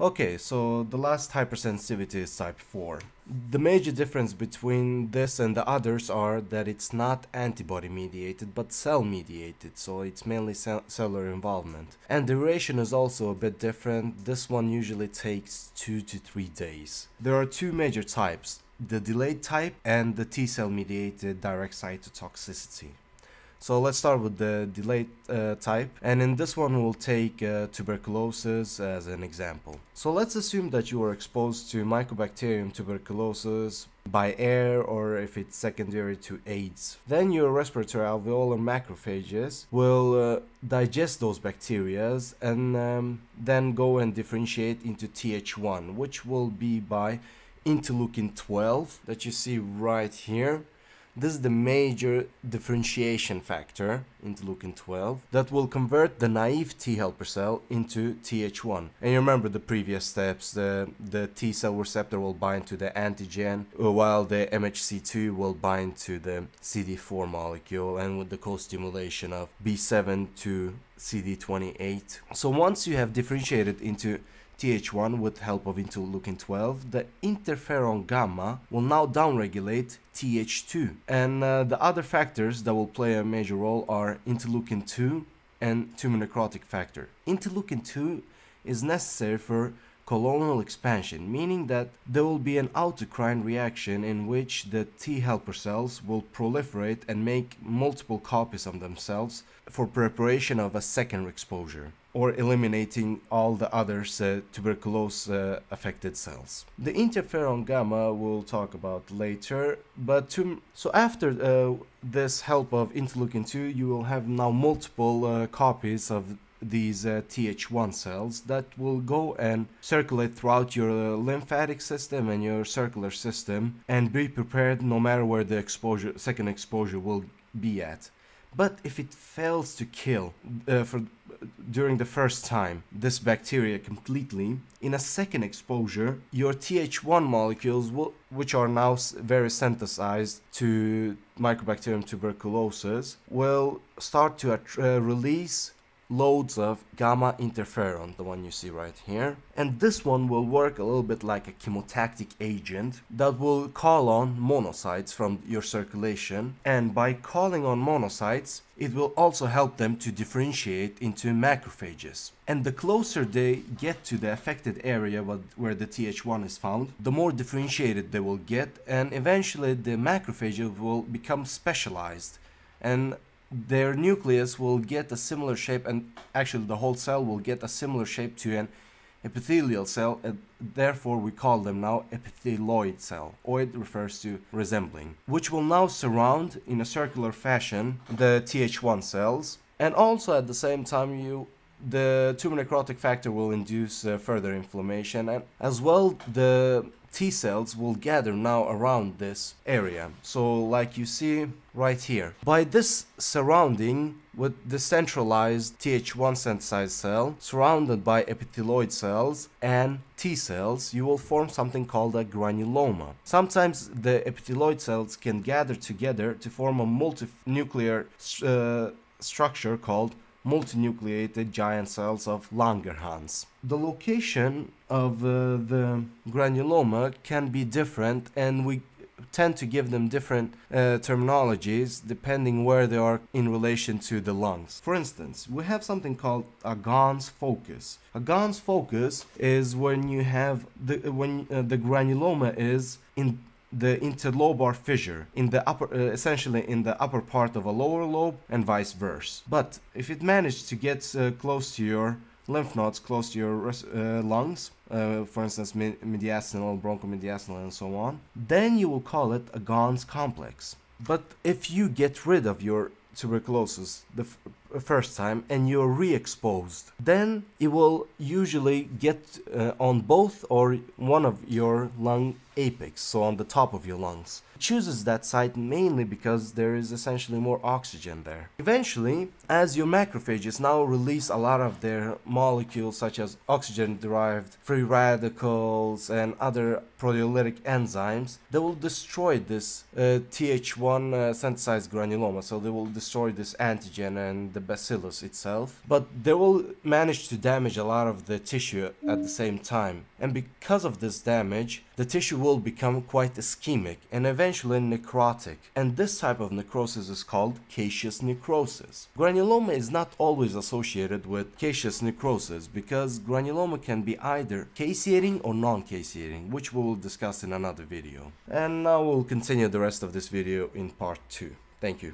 Okay, so the last hypersensitivity is type 4. The major difference between this and the others are that it's not antibody mediated but cell mediated, so it's mainly cell cellular involvement. And duration is also a bit different. This one usually takes 2 to 3 days. There are two major types, the delayed type and the T cell mediated direct cytotoxicity. So let's start with the delayed uh, type and in this one we'll take uh, tuberculosis as an example. So let's assume that you are exposed to Mycobacterium tuberculosis by air or if it's secondary to AIDS. Then your respiratory alveolar macrophages will uh, digest those bacteria and um, then go and differentiate into Th1 which will be by interleukin 12 that you see right here this is the major differentiation factor, interleukin 12, that will convert the naive T helper cell into Th1. And you remember the previous steps, the, the T cell receptor will bind to the antigen, uh, while the MHC2 will bind to the CD4 molecule, and with the co-stimulation of B7 to CD28. So once you have differentiated into Th1 with help of interleukin 12, the interferon gamma will now downregulate Th2. And uh, the other factors that will play a major role are interleukin 2 and tumor necrotic factor. Interleukin 2 is necessary for colonial expansion, meaning that there will be an autocrine reaction in which the T helper cells will proliferate and make multiple copies of themselves for preparation of a second exposure or eliminating all the other uh, tuberculosis uh, affected cells. The interferon gamma we'll talk about later, but to, so after uh, this help of interleukin 2, you will have now multiple uh, copies of these uh, Th1 cells that will go and circulate throughout your uh, lymphatic system and your circular system and be prepared no matter where the exposure second exposure will be at. But if it fails to kill uh, for during the first time this bacteria completely, in a second exposure, your Th1 molecules, will, which are now very synthesized to Mycobacterium tuberculosis, will start to uh, release loads of gamma interferon, the one you see right here. And this one will work a little bit like a chemotactic agent that will call on monocytes from your circulation. And by calling on monocytes, it will also help them to differentiate into macrophages. And the closer they get to the affected area where the Th1 is found, the more differentiated they will get and eventually the macrophages will become specialized and their nucleus will get a similar shape and actually the whole cell will get a similar shape to an epithelial cell and therefore we call them now epithelioid cell. Oid refers to resembling, which will now surround in a circular fashion the Th1 cells and also at the same time you the tumor necrotic factor will induce uh, further inflammation and as well the T cells will gather now around this area. So like you see right here. By this surrounding with the centralized Th1 synthesized cell surrounded by epithelioid cells and T cells, you will form something called a granuloma. Sometimes the epithelioid cells can gather together to form a multinuclear uh, structure called multinucleated giant cells of Langerhans. The location of uh, the granuloma can be different and we tend to give them different uh, terminologies depending where they are in relation to the lungs. For instance, we have something called a Ghon's focus. A Ghon's focus is when you have the when uh, the granuloma is in the interlobar fissure in the upper uh, essentially in the upper part of a lower lobe and vice versa. But if it managed to get uh, close to your lymph nodes close to your uh, lungs uh, for instance mediastinal bronchomediastinal and so on then you will call it a Ghon's complex. But if you get rid of your tuberculosis the first time and you're re-exposed then it will usually get uh, on both or one of your lung apex, so on the top of your lungs. It chooses that site mainly because there is essentially more oxygen there. Eventually, as your macrophages now release a lot of their molecules such as oxygen-derived free radicals and other proteolytic enzymes, they will destroy this uh, Th1 uh, synthesized granuloma, so they will destroy this antigen and the bacillus itself, but they will manage to damage a lot of the tissue at the same time. And because of this damage, the tissue will become quite ischemic and eventually necrotic. And this type of necrosis is called caseous necrosis. Granuloma is not always associated with caseous necrosis because granuloma can be either caseating or non-caseating, which we will discuss in another video. And now we'll continue the rest of this video in part 2. Thank you.